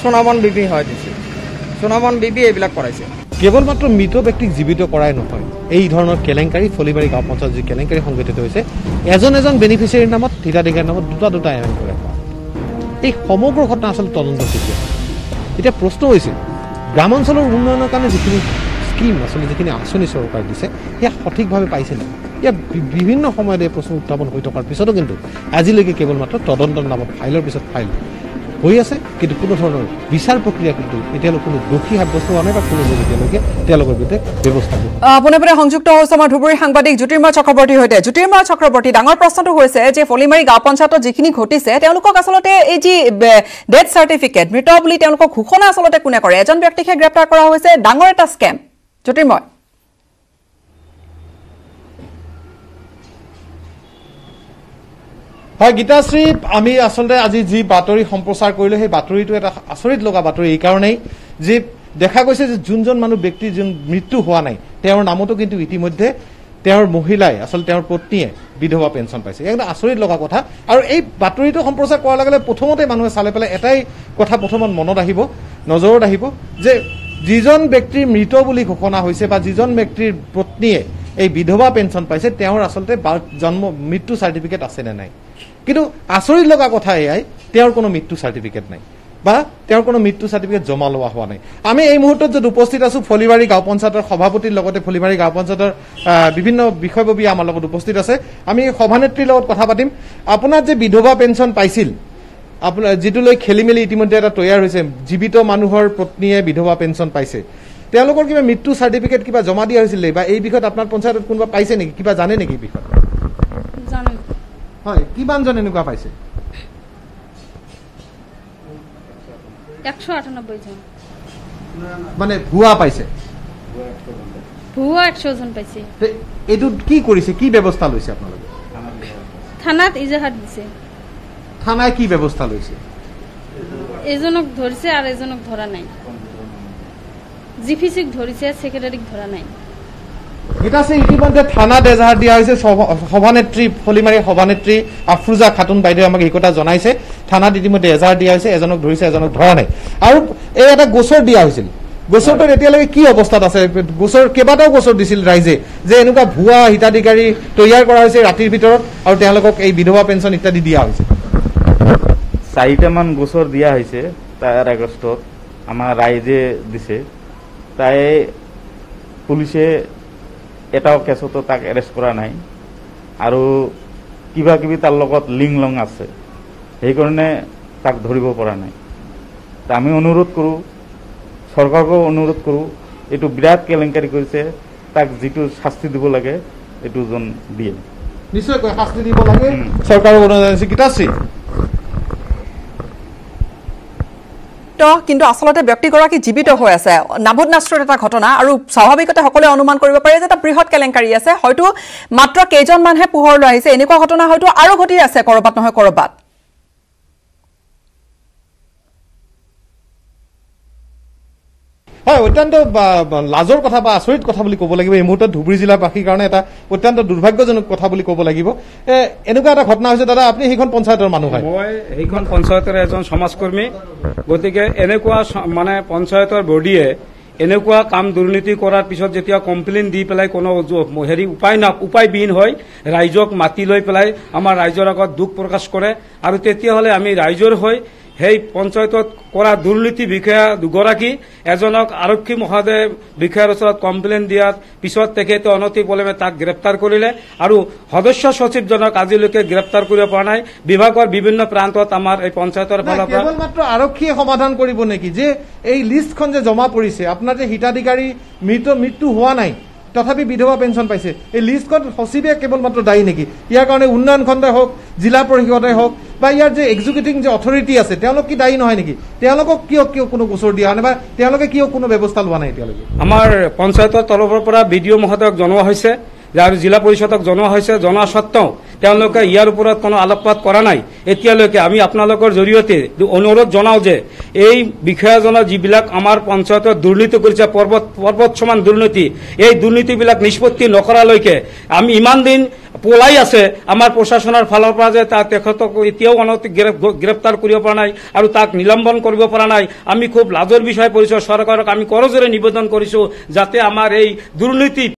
সোণামন বিবি হয় দিছে। সোণামন বিবি এইবিলাক কৰাইছে। কেৱল মাত্ৰ মৃত ব্যক্তিক জীৱিত কৰাই নহয় এই ধৰণৰ কেলেংকাৰী ফলিবাৰী গাঁও পঞ্চায়ত যি কেলেংকাৰী সংঘটিত হৈছে এজন এজন বেনিফিচিয়াৰীৰ নামত হিতাধিকাৰীৰ নামত দুটা দুটা এম কৰে। এই সমগ্ৰ ঘটনা আচলতে তদন্ত যোগ্য এতিয়া প্ৰশ্ন হৈছে গ্ৰামাঞ্চলৰ উন্নয়নৰ কাৰণে যিখিনি স্কীম আচলতে যিখিনি আঁচনি চৰকাৰে দিছে সেয়া সঠিকভাৱে পাইছেনে ইয়াত বিভিন্ন সময়ত এই প্ৰশ্ন উত্থাপন হৈ থকাৰ পিছতো কিন্তু আজিলৈকে কেৱল মাত্ৰ তদন্তৰ নামত ফাইলৰ পিছত ফাইল হৈ আছে কিন্তু কোনো ধৰণৰ বিচাৰ প্ৰক্ৰিয়া কিন্তু এতিয়ালৈকে কোনো দোষী সাব্যস্ত হোৱা নাই বা কোনো লোক এতিয়ালৈকে তেওঁলোকৰ বিৰুদ্ধে ব্যৱস্থা পোনে পোনে সংযুক্ত হৈছে আমাৰ ধুবুৰী সাংবাদিক জ্যোতিৰ্ময় চক্ৰৱৰ্তীৰ সৈতে। জ্যোতিৰ্ময় চক্ৰৱৰ্তী ডাঙৰ প্ৰশ্নটো হৈছে যে ফলিমাৰী গাঁও পঞ্চায়তত যিখিনি ঘটিছে তেওঁলোকক আচলতে এই যি ডেথ চাৰ্টিফিকেট মৃত বুলি তেওঁলোকক ঘোষণা আচলতে কোনে কৰে? এজন ব্যক্তিকহে গ্ৰেপ্তাৰ কৰা হৈছে ডাঙৰ এটা স্কেম জ্যোতিৰ্ময়। হয় গীতাশ্ৰী আমি আচলতে আজি যি বাতৰি সম্প্ৰচাৰ কৰিলোঁ সেই বাতৰিটো এটা আচৰিত লগা বাতৰি। এইকাৰণেই যে দেখা গৈছে যে যোনজন মানুহ ব্যক্তিৰ যোন মৃত্যু হোৱা নাই তেওঁৰ নামতো কিন্তু ইতিমধ্যে তেওঁৰ মহিলাই আচলতে তেওঁৰ পত্নীয়ে বিধৱা পেঞ্চন পাইছে। একদম আচৰিত লগা কথা। আৰু এই বাতৰিটো সম্প্ৰচাৰ কৰাৰ লগে লগে প্ৰথমতে মানুহে চালে পেলাই এটাই কথা প্ৰথমত মনত আহিব নজৰত আহিব যে যিজন ব্যক্তিৰ মৃত বুলি ঘোষণা হৈছে বা যিজন ব্যক্তিৰ পত্নীয়ে এই বিধৱা পেঞ্চন পাইছে তেওঁৰ আচলতে জন্ম মৃত্যু চাৰ্টিফিকেট আছে নে নাই। কিন্তু আচৰিত লগা কথা এয়াই তেওঁৰ কোনো মৃত্যু চাৰ্টিফিকেট নাই বা তেওঁৰ কোনো মৃত্যু চাৰ্টিফিকেট জমা লোৱা হোৱা নাই। আমি এই মুহূৰ্তত য'ত উপস্থিত আছো ফলিবাৰী গাঁও পঞ্চায়তৰ সভাপতিৰ লগতে ফলিবাৰী গাঁও পঞ্চায়তৰ বিভিন্ন বিষয়ববী আমাৰ লগত উপস্থিত আছে। আমি সভানেত্ৰীৰ লগত কথা পাতিম। আপোনাৰ যে বিধৱা পেঞ্চন পাইছিল আপোনাৰ যিটো লৈ খেলি মেলি ইতিমধ্যে এটা তৈয়াৰ হৈছে জীৱিত মানুহৰ পত্নীয়ে বিধৱা পেঞ্চন পাইছে। তেওঁলোকৰ কিবা মৃত্যু চাৰ্টিফিকেট কিবা জমা দিয়া হৈছিল? বা এই বিষয়ত আপোনাৰ পঞ্চায়তত কোনোবা পাইছে নেকি? কিবা জানে নেকি বিষয়ত? হয় কিমানজন এনেকুৱা পাইছে? মানে ভুৱা পাইছে? এইটোত কি কৰিছে? কি ব্যৱস্থা লৈছে আপোনালোকে? থানাত ইজাহাৰ দিছে। থানায় কি ব্যৱস্থা লৈছে? এজনক ধৰিছে আৰ এজনক ধৰা নাই। জিপিসিক ধৰিছে সেক্ৰেটাৰিক ধৰা নাই। গীতাশ্ৰী ইতিমধ্যে থানাত এজাহাৰ দিয়া হৈছে সভা- সভানেত্ৰী ফলিমাৰী সভানেত্ৰী আফ্ৰুজা খাতুন বাইদেৱে আমাক এই কথা জনাইছে। থানাত ইতিমধ্যে এজাহাৰ দিয়া হৈছে এজনক ধৰিছে এজনক ধৰা নাই। আৰু এই এটা গোচৰ দিয়া হৈছিল। গোচৰটোত এতিয়ালৈকে কি অৱস্থাত আছে? গোচৰ কেইবাটাও গোচৰ দিছিল ৰাইজে যে এনেকুৱা ভুৱা হিতাধিকাৰী তৈয়াৰ কৰা হৈছে ৰাতিৰ ভিতৰত আৰু তেওঁলোকক এই বিধৱা পেঞ্চন ইত্যাদি দিয়া হৈছে। চাৰিটামান গোচৰ দিয়া হৈছে তাৰ আগষ্টত আমাৰ ৰাইজে দিছে। তাই পুলিচে এটাও কেছতো তাক এৰেষ্ট কৰা নাই। আৰু কিবা কিবি তাৰ লগত লিং লং আছে। সেইকাৰণে তাক ধৰিব পৰা নাই। তা আমি অনুৰোধ কৰোঁ চৰকাৰকো অনুৰোধ কৰোঁ এইটো বিৰাট কেলেংকাৰী কৰিছে তাক যিটো শাস্তি দিব লাগে এইটো যেন দিয়ে। নিশ্চয়কৈ শাস্তি দিব লাগে। চৰকাৰৰ অনুদান গীতাশ্ৰী কিন্তু আচলতে ব্যক্তিগৰাকী জীৱিত হৈ আছে। নাভুত নাষ্ট্ৰৰ এটা ঘটনা আৰু স্বাভাৱিকতে সকলোৱে অনুমান কৰিব পাৰে যে এটা বৃহৎ কেলেংকাৰী আছে। হয়তো মাত্ৰ কেইজনমানহে পোহৰলৈ আহিছে। এনেকুৱা ঘটনা হয়তো আৰু ঘটি আছে কৰবাত নহয় কৰবাত। হয় অত্যন্ত লাজৰ কথা বা আচৰিত কথা বুলি ক'ব লাগিব। এই মুহূৰ্তত ধুবুৰী জিলাবাসীৰ কাৰণে এটা অত্যন্ত দুৰ্ভাগ্যজনক কথা বুলি ক'ব লাগিব। এনেকুৱা এটা ঘটনা হৈছে দাদা আপুনি সেইখন পঞ্চায়তৰ মানুহ হয়। মই সেইখন পঞ্চায়তৰ এজন সমাজকৰ্মী। গতিকে এনেকুৱা মানে পঞ্চায়তৰ বডিয়ে এনেকুৱা কাম দুৰ্নীতি কৰাৰ পিছত যেতিয়া কমপ্লেইন দি পেলাই কোনো হেৰি উপায় না উপায়বিহীন হয় ৰাইজক মাতি লৈ পেলাই আমাৰ ৰাইজৰ আগত দুখ প্ৰকাশ কৰে। আৰু তেতিয়াহ'লে আমি ৰাইজৰ হৈ সেই পঞ্চায়তত কৰা দুৰ্নীতি বিষয়া দুগৰাকী এজনক আৰক্ষী মহোদয় বিষয়াৰ ওচৰত কমপ্লেইন দিয়াৰ পিছত তেখেতে অনতি পলমে তাক গ্ৰেপ্তাৰ কৰিলে আৰু সদস্য সচিবজনক আজিলৈকে গ্ৰেপ্তাৰ কৰিব পৰা নাই। বিভাগৰ বিভিন্ন প্ৰান্তত আমাৰ এই পৰা কেৱল মাত্ৰ আৰক্ষীয়ে সমাধান কৰিব নেকি? যে এই লিষ্টখন যে জমা পৰিছে আপোনাৰ যে হিতাধিকাৰী মৃত মৃত্যু হোৱা নাই তথাপি বিধৱা পেঞ্চন পাইছে এই লিষ্টখন সচিবে কেৱল মাত্ৰ দায়ী নেকি? ইয়াৰ কাৰণে উন্নয়ন খণ্ডই হওক জিলা পৰিষদে হওক বা ইয়াৰ যে এক্সিকিউটিং যে অথৰিটি আছে তেওঁলোক কি দায়ী নহয় নেকি? তেওঁলোকক কিয় কিয় কোনো গোচৰ দিয়া নাই বা তেওঁলোকে কিয় কোনো ব্যৱস্থা লোৱা নাই এতিয়ালৈকে? আমাৰ পঞ্চায়তৰ তৰফৰ পৰা বি ডি অ' মহোদয়ক জনোৱা হৈছে আৰু জিলা পৰিষদক জনোৱা হৈছে জনোৱা স্বত্তেও তেওঁলোকে ইয়াৰ ওপৰত কোনো আলোকপাত কৰা নাই। এতিয়ালৈকে আমি আপোনালোকৰ জৰিয়তে অনুৰোধ জনাওঁ যে এই বিষয়াজনৰ যিবিলাক আমাৰ পঞ্চায়তত দুৰ্নীতি কৰিছে পৰ্বত পৰ্বত সমান দুৰ্নীতি এই দুৰ্নীতিবিলাক নিষ্পত্তি নকৰালৈকে আমি ইমান দিন পলাই আছে। আমাৰ প্ৰশাসনৰ ফালৰ পৰা যে তাক তেখেতক এতিয়াও অনতি গ্ৰেপ্তাৰ কৰিব পৰা নাই আৰু তাক নিলম্বন কৰিব পৰা নাই। আমি খুব লাজৰ বিষয় পৰিছোঁ চৰকাৰক আমি কৰজোৰে নিবেদন কৰিছোঁ যাতে আমাৰ এই দুৰ্নীতি